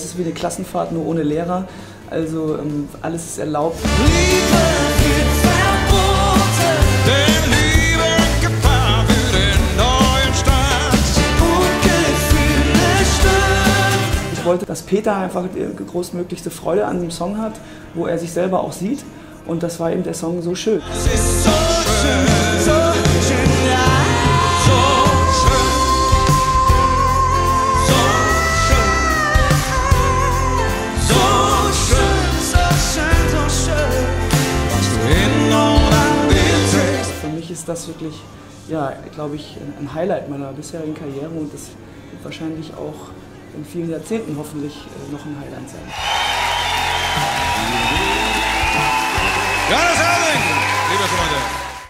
Es ist wie eine Klassenfahrt, nur ohne Lehrer. Also ähm, alles ist erlaubt. Liebe. Ich wollte, dass Peter einfach die großmöglichste Freude an dem Song hat, wo er sich selber auch sieht. Und das war eben der Song so schön. Es ist so schön, mich ist das wirklich, ja, glaube ich, ein Highlight meiner bisherigen Karriere und das wird wahrscheinlich auch in vielen Jahrzehnten hoffentlich äh, noch ein Highlight sein. Johannes Erling, liebe Freunde.